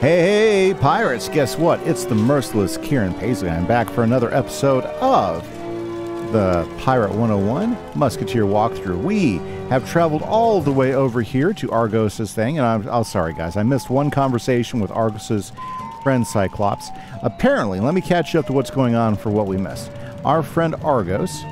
Hey, pirates, guess what? It's the merciless Kieran Paisley. I'm back for another episode of the Pirate 101 Musketeer Walkthrough. We have traveled all the way over here to Argos's thing, and I'm, I'm sorry, guys. I missed one conversation with Argos's friend Cyclops. Apparently, let me catch up to what's going on for what we missed. Our friend Argos,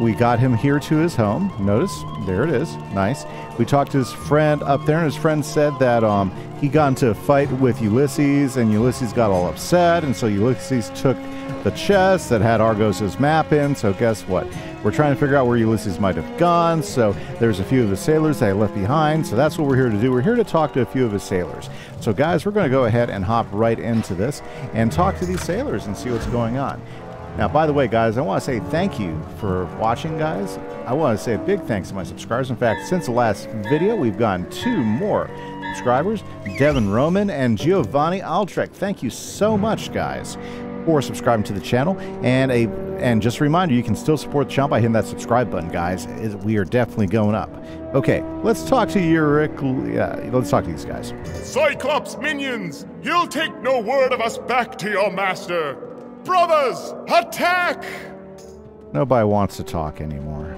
we got him here to his home. Notice, there it is. Nice. We talked to his friend up there, and his friend said that um, he got into a fight with Ulysses, and Ulysses got all upset, and so Ulysses took the chest that had Argos's map in. So guess what? We're trying to figure out where Ulysses might have gone. So there's a few of the sailors that I left behind. So that's what we're here to do. We're here to talk to a few of his sailors. So guys, we're going to go ahead and hop right into this and talk to these sailors and see what's going on. Now, by the way, guys, I want to say thank you for watching, guys. I want to say a big thanks to my subscribers. In fact, since the last video, we've gotten two more subscribers, Devin Roman and Giovanni Altrek. Thank you so much, guys, for subscribing to the channel. And a and just a reminder, you can still support the channel by hitting that subscribe button, guys. We are definitely going up. Okay, let's talk to. Yeah, let's talk to these guys. Cyclops minions, he'll take no word of us back to your master. Brothers, attack! Nobody wants to talk anymore.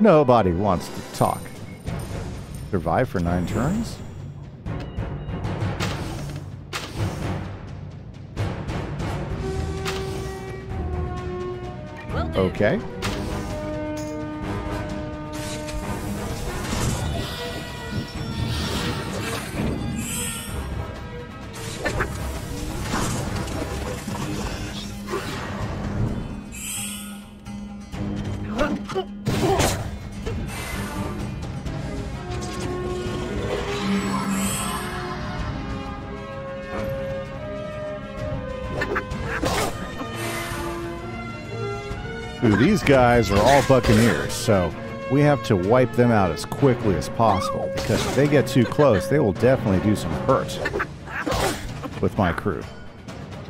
Nobody wants to talk. Survive for nine turns? Okay. These guys are all buccaneers, so we have to wipe them out as quickly as possible because if they get too close, they will definitely do some hurt with my crew.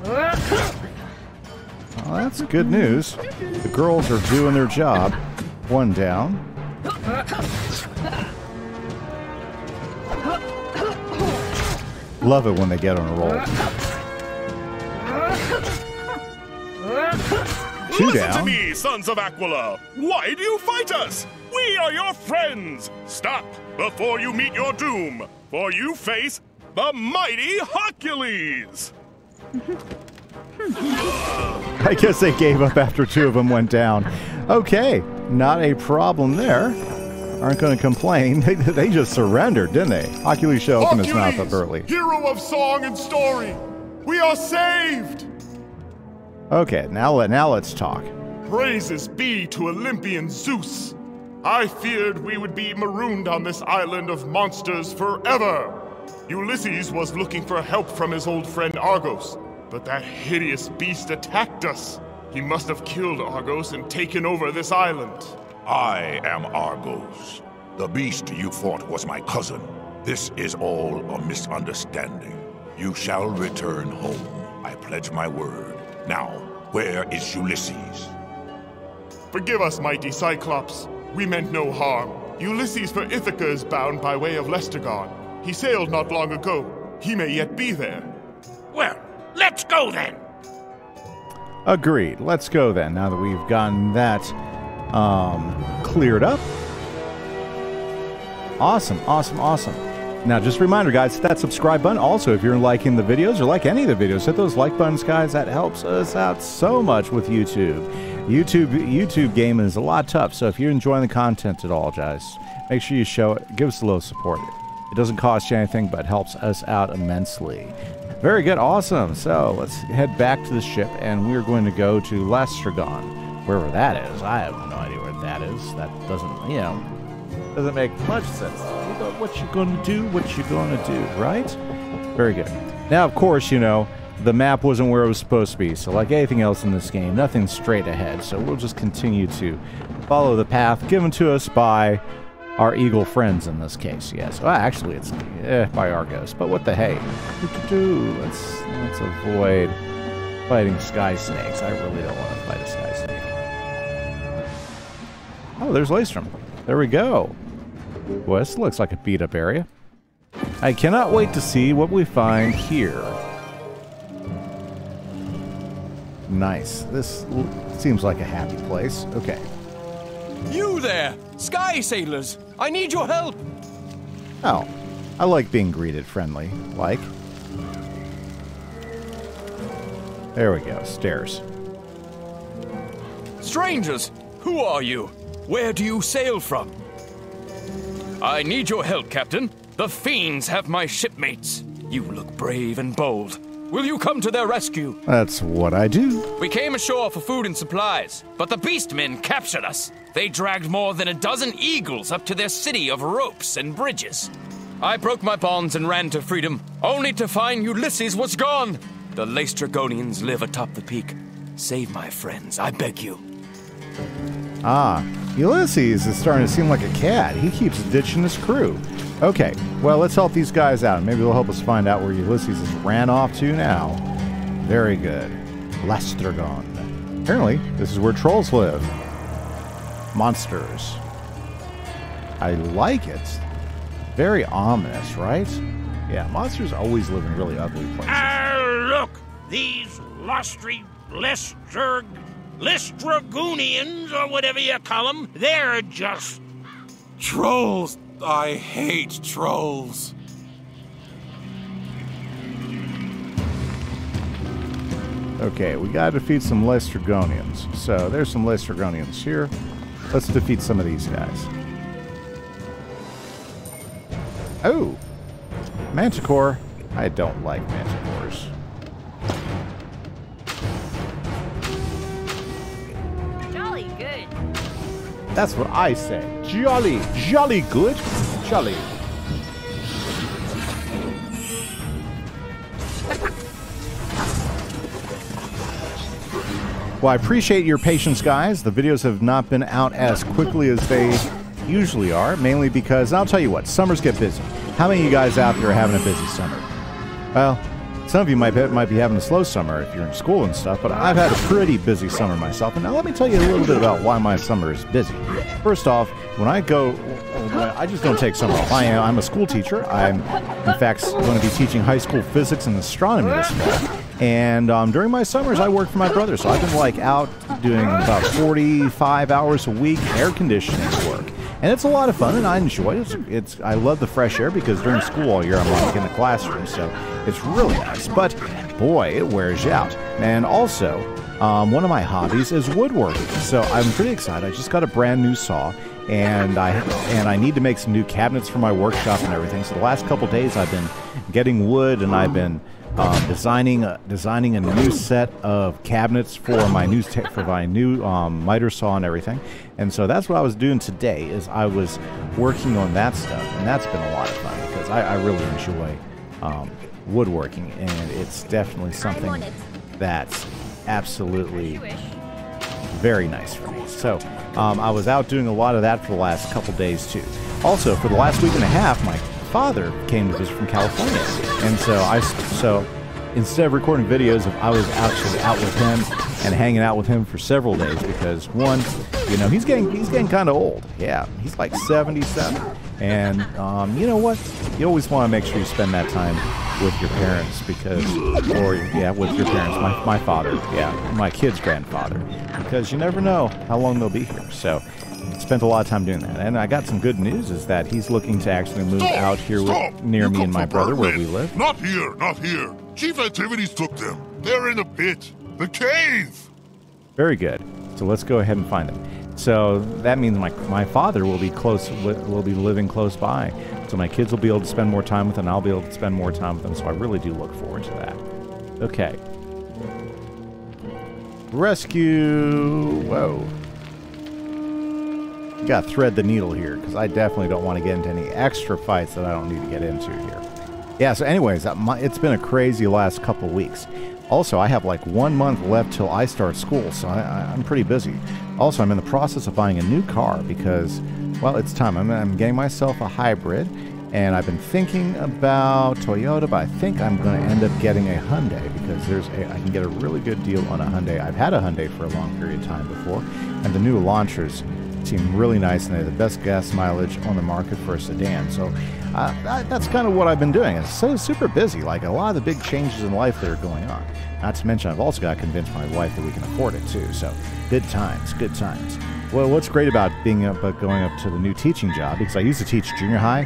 Well, that's good news. The girls are doing their job. One down. Love it when they get on a roll. Two Listen down. to me, sons of Aquila. Why do you fight us? We are your friends. Stop before you meet your doom, for you face the mighty Hercules. I guess they gave up after two of them went down. Okay, not a problem there. Aren't going to complain. They, they just surrendered, didn't they? Hercules should open his mouth up early. hero of song and story. We are saved. Okay, now let now let's talk. Praises be to Olympian Zeus. I feared we would be marooned on this island of monsters forever. Ulysses was looking for help from his old friend Argos, but that hideous beast attacked us. He must have killed Argos and taken over this island. I am Argos. The beast you fought was my cousin. This is all a misunderstanding. You shall return home. I pledge my word. Now, where is Ulysses? Forgive us, mighty Cyclops. We meant no harm. Ulysses for Ithaca is bound by way of Laestrygon. He sailed not long ago. He may yet be there. Well, let's go then. Agreed. Let's go then. Now that we've gotten that um, cleared up. Awesome, awesome, awesome. Now, just a reminder, guys, hit that subscribe button. Also, if you're liking the videos or like any of the videos, hit those like buttons, guys. That helps us out so much with YouTube. YouTube YouTube game is a lot tough, so if you're enjoying the content at all, guys, make sure you show it. Give us a little support. It doesn't cost you anything, but helps us out immensely. Very good, awesome. So let's head back to the ship, and we're going to go to Laestrygon, wherever that is. I have no idea where that is. That doesn't, you know, doesn't make much sense. You What you gonna do? What you gonna do? Right? Very good. Now, of course, you know the map wasn't where it was supposed to be. So, like anything else in this game, nothing's straight ahead. So we'll just continue to follow the path given to us by our eagle friends in this case. Yes. Well, actually, it's eh, by Argos. But what the hey? Let's let's avoid fighting sky snakes. I really don't want to fight a sky snake. Oh, there's Laystrom. There we go. Well, this looks like a beat up area. I cannot wait to see what we find here. Nice. This seems like a happy place. Okay. You there! Sky Sailors! I need your help! Oh, I like being greeted friendly. Like. There we go. Stairs. Strangers! Who are you? Where do you sail from? I need your help, Captain. The fiends have my shipmates. You look brave and bold. Will you come to their rescue? That's what I do. We came ashore for food and supplies, but the beastmen captured us. They dragged more than a dozen eagles up to their city of ropes and bridges. I broke my bonds and ran to freedom, only to find Ulysses was gone. The Laestrygonians live atop the peak. Save my friends, I beg you. Ah, Ulysses is starting to seem like a cat. He keeps ditching his crew. Okay, well, let's help these guys out. Maybe they'll help us find out where Ulysses has ran off to now. Very good. Laestrygon. Apparently, this is where trolls live. Monsters. I like it. Very ominous, right? Yeah, monsters always live in really ugly places. Ah, look! These Lostri, Lestrug, Lestragonians, or whatever you call them, they're just. Trolls! I hate trolls. Okay, we gotta defeat some Lestrygonians. So there's some Lestrygonians here. Let's defeat some of these guys. Oh! Manticore. I don't like manticores. That's what I say. Jolly, jolly good. Jolly. Well, I appreciate your patience, guys. The videos have not been out as quickly as they usually are, mainly because I'll tell you what, summers get busy. How many of you guys out there are having a busy summer? Well, some of you might be, might be having a slow summer if you're in school and stuff, but I've had a pretty busy summer myself. And now let me tell you a little bit about why my summer is busy. First off, when I go, I just don't take summer off. I am, I'm a school teacher. I'm, in fact, going to be teaching high school physics and astronomy this fall. And um, during my summers, I work for my brother, so I've been like out doing about 45 hours a week air conditioning work and it's a lot of fun, and I enjoy it. It's, it's I love the fresh air because during school all year I'm like in the classroom, so it's really nice. But boy, it wears you out. And also, um, one of my hobbies is woodworking, so I'm pretty excited. I just got a brand new saw, and I and I need to make some new cabinets for my workshop and everything. So the last couple days I've been getting wood, and I've been um, designing a, designing a new set of cabinets for my new for my new um, miter saw and everything. And so that's what I was doing today. Is I was working on that stuff, and that's been a lot of fun because I, I really enjoy um, woodworking, and it's definitely something it. that's absolutely very nice for me. So um, I was out doing a lot of that for the last couple days too. Also, for the last week and a half, my father came to visit from California, and so I so instead of recording videos, of I was actually out with him and hanging out with him for several days because one, you know, he's getting he's getting kind of old. Yeah, he's like 77, and um, you know what? You always want to make sure you spend that time with your parents because, or yeah, with your parents. My, my father, yeah, my kid's grandfather, because you never know how long they'll be here. So, spent a lot of time doing that. And I got some good news is that he's looking to actually move Stop! out here with, near You me and my brother where we live. Not here, not here. Chief Antiphates took them. They're in the pit. The cave. Very good. So let's go ahead and find them. So that means my my father will be close will be living close by. So my kids will be able to spend more time with them. I'll be able to spend more time with them. So I really do look forward to that. Okay. Rescue. Whoa. You got to thread the needle here because I definitely don't want to get into any extra fights that I don't need to get into here. Yeah, so anyways, uh, it's been a crazy last couple weeks. Also, I have like one month left till I start school, so I, I'm pretty busy. Also, I'm in the process of buying a new car because, well, it's time. I'm, I'm getting myself a hybrid, and I've been thinking about Toyota, but I think I'm going to end up getting a Hyundai because there's a, I can get a really good deal on a Hyundai. I've had a Hyundai for a long period of time before, and the new launchers seem really nice, and they have the best gas mileage on the market for a sedan. So uh, that, that's kind of what I've been doing. It's so super busy, like a lot of the big changes in life that are going on. Not to mention, I've also got to convince my wife that we can afford it too. So good times, good times. Well, what's great about being up, uh, going up to the new teaching job, because I used to teach junior high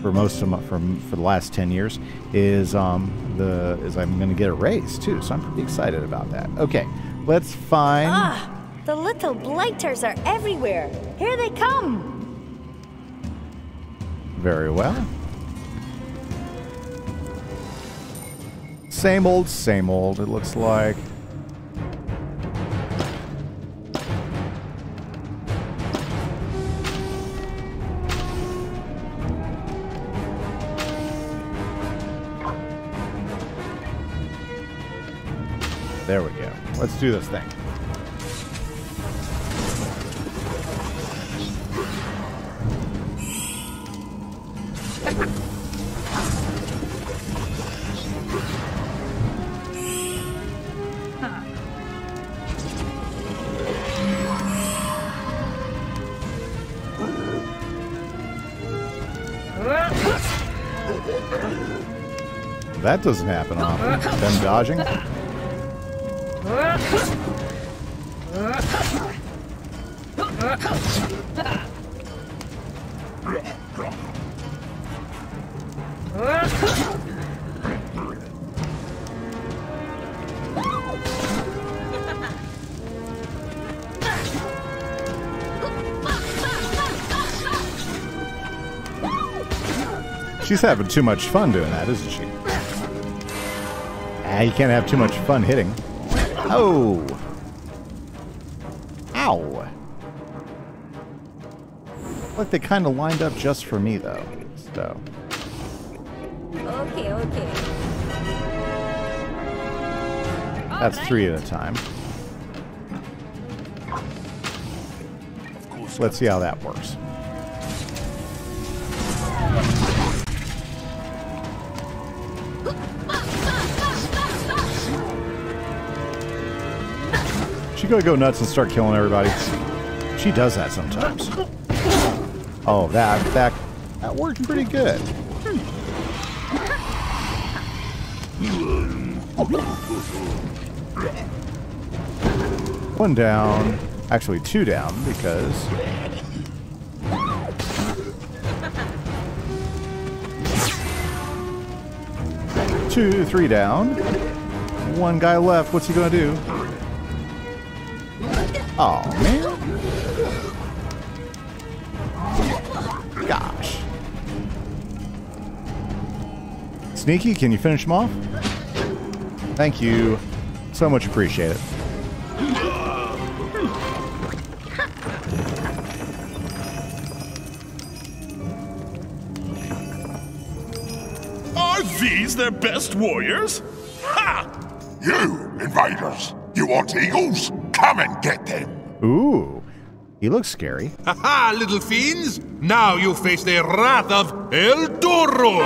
for most of my, for, for the last 10 years, is um, the is I'm going to get a raise too. So I'm pretty excited about that. Okay, let's find. Ah, the little blighters are everywhere. Here they come. Very well. Same old, same old, it looks like. There we go. Let's do this thing. That doesn't happen often. Them dodging. She's having too much fun doing that, isn't she? You can't have too much fun hitting. Oh! Ow! Look, they kind of lined up just for me, though. So, Okay, okay. that's three at a time. Let's see how that works. She gonna go nuts and start killing everybody. She does that sometimes. Oh, that that that worked pretty good. One down. Actually, two down because two, three down. One guy left. What's he gonna do? Oh man. Gosh. Sneaky, can you finish him off? Thank you. So much appreciate it. Are these their best warriors? Ha! You, invaders! You want eagles? Come and get them! Ooh. He looks scary. Ha ha, little fiends! Now you face the wrath of El Toro!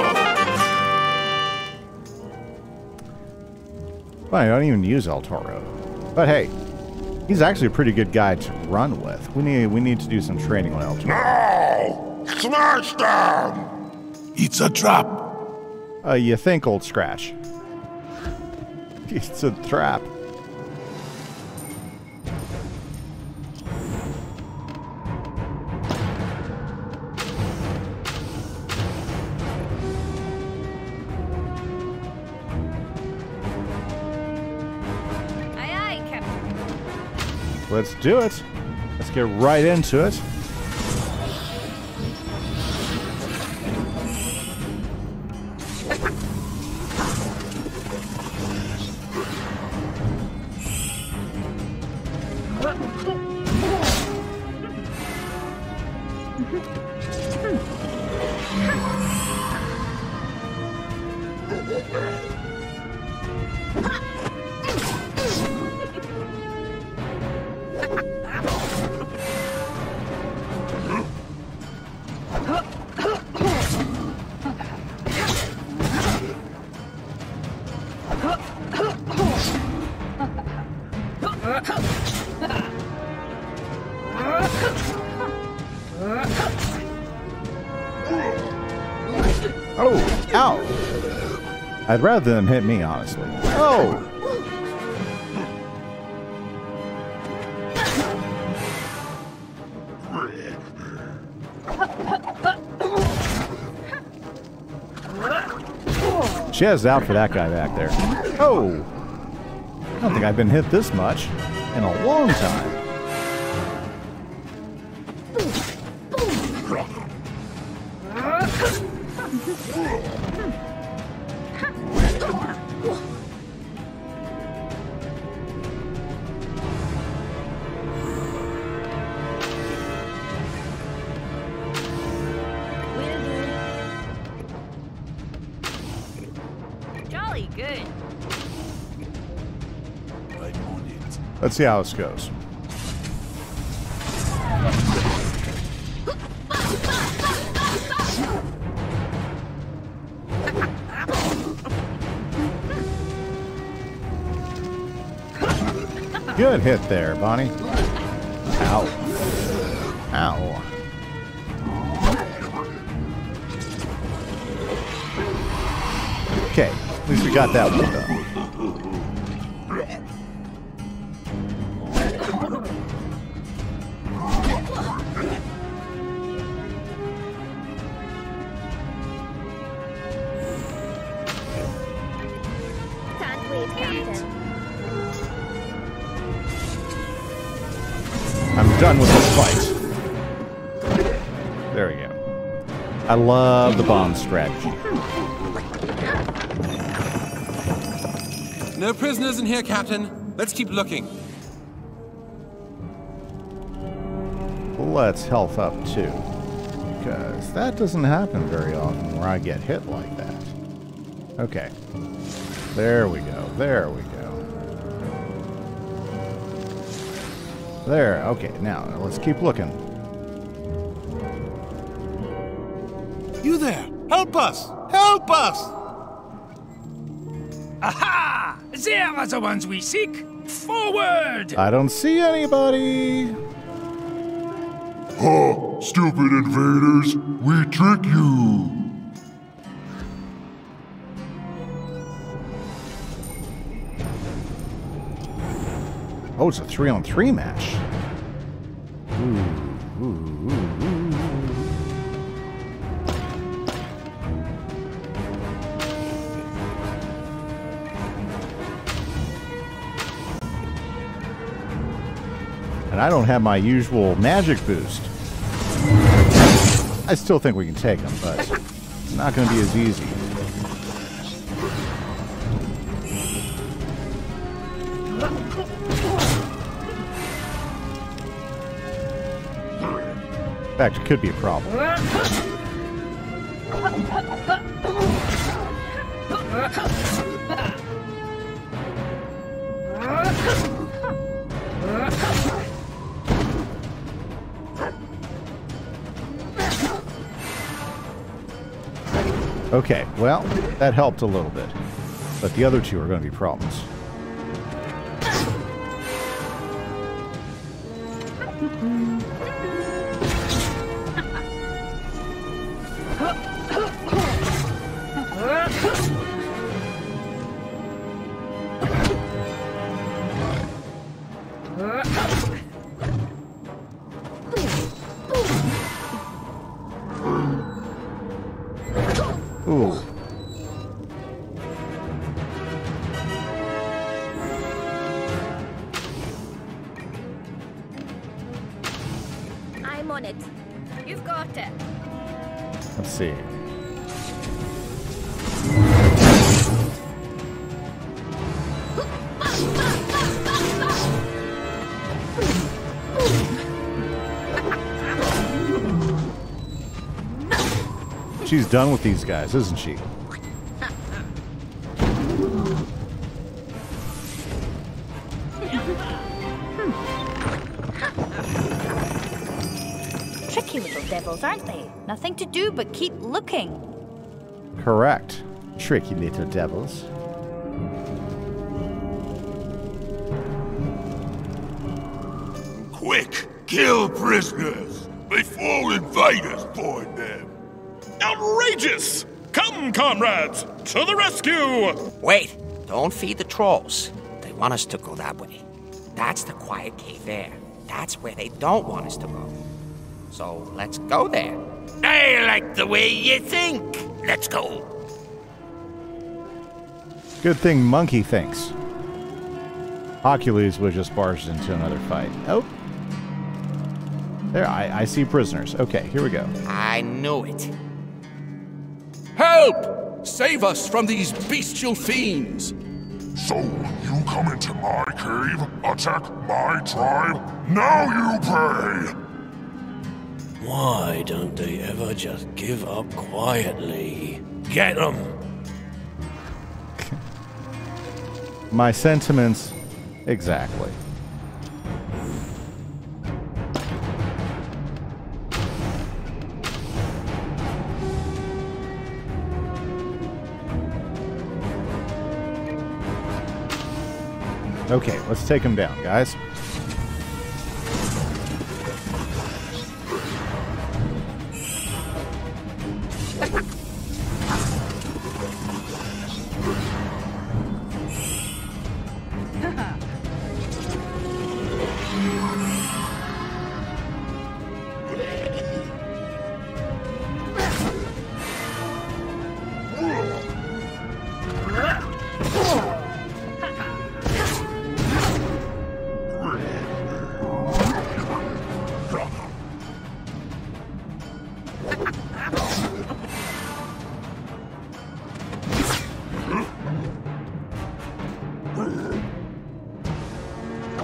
Well, I don't even use El Toro. But hey, he's actually a pretty good guy to run with. We need we need to do some training on El Toro. Now! Smash them! It's a trap! Uh, you think, old Scratch? It's a trap. Let's do it. Let's get right into it. I'd rather them hit me, honestly. Oh! She has out for that guy back there. Oh! I don't think I've been hit this much in a long time. See how this goes. Good hit there, Bonnie. Ow. Ow. Okay, at least we got that one done. Love the bomb strategy. No prisoners in here, Captain. Let's keep looking. Let's health up too. Because that doesn't happen very often where I get hit like that. Okay. There we go. There we go. There. Okay, now let's keep looking. You there! Help us! Help us! Aha! There are the ones we seek! Forward! I don't see anybody. Huh, stupid invaders! We trick you! Oh, it's a three on three match. And I don't have my usual magic boost. I still think we can take them, but it's not going to be as easy. In fact, it could be a problem. Okay, well, that helped a little bit. But the other two are going to be problems. See. She's done with these guys, isn't she? To do but keep looking. Correct. Tricky little devils. Quick, kill prisoners before invaders board them. Outrageous! Come, comrades, to the rescue! Wait, don't feed the trolls. They want us to go that way. That's the quiet cave there. That's where they don't want us to go. So let's go there. I like the way you think. Let's go. Good thing Monkey thinks. Oculus was just barged into another fight. Oh. There, I, I see prisoners. Okay, here we go. I knew it. Help! Save us from these bestial fiends! So, you come into my cave, attack my tribe, now you pay! Why don't they ever just give up quietly? Get them! My sentiments exactly. Okay, let's take him down, guys.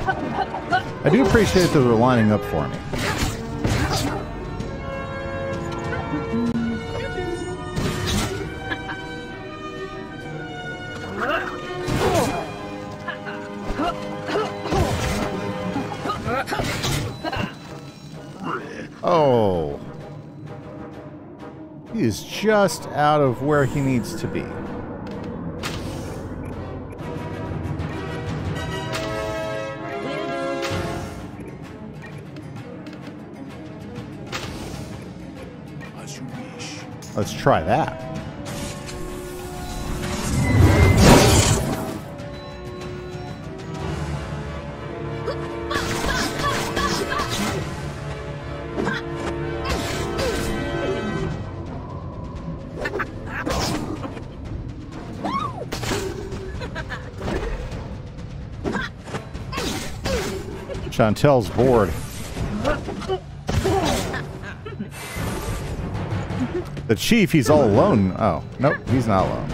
I do appreciate that they're lining up for me. Oh. He is just out of where he needs to be. Let's try that. Chantel's bored. The chief, he's all alone. Oh, nope, he's not alone.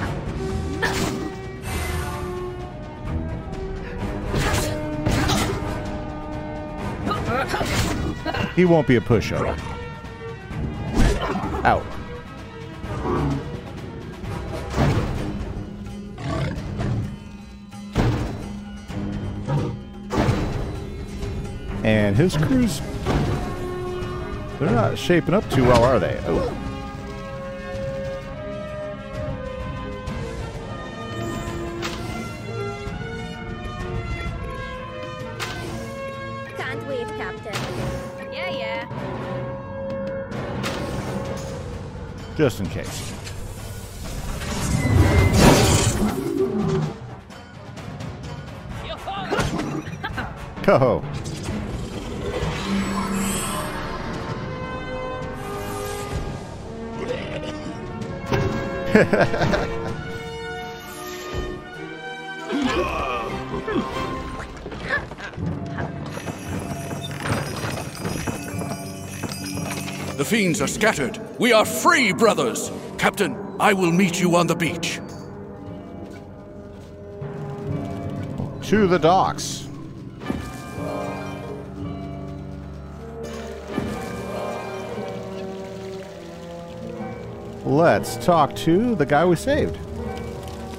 He won't be a pushover. Out. And his crew's. They're not shaping up too well, are they? Oh. Just in case. Go. The fiends are scattered. We are free, brothers! Captain, I will meet you on the beach. To the docks. Let's talk to the guy we saved.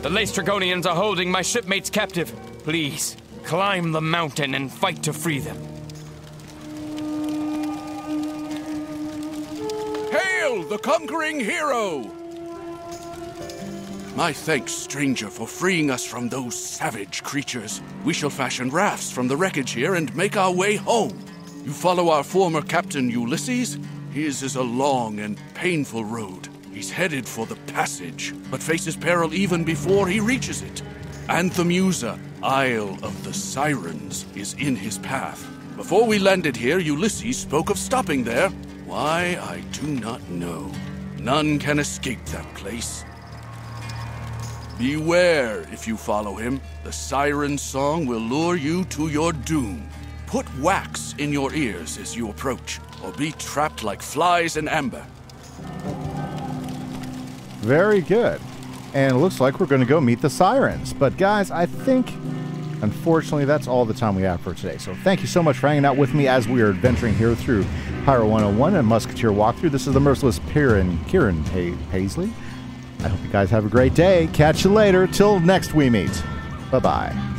The Laestrygonians are holding my shipmates captive. Please, climb the mountain and fight to free them. The conquering hero! My thanks, stranger, for freeing us from those savage creatures. We shall fashion rafts from the wreckage here and make our way home. You follow our former captain Ulysses? His is a long and painful road. He's headed for the passage, but faces peril even before he reaches it. Anthemusa, Isle of the Sirens, is in his path. Before we landed here, Ulysses spoke of stopping there. Why, I do not know. None can escape that place. Beware if you follow him. The siren song will lure you to your doom. Put wax in your ears as you approach, or be trapped like flies in amber. Very good. And it looks like we're going to go meet the sirens. But, guys, I think, unfortunately, that's all the time we have for today. So, thank you so much for hanging out with me as we are adventuring here through Pirate 101 and Musketeer Walkthrough. This is the Merciless Kieran, Kieran Paisley. I hope you guys have a great day. Catch you later. Till next we meet. Bye bye.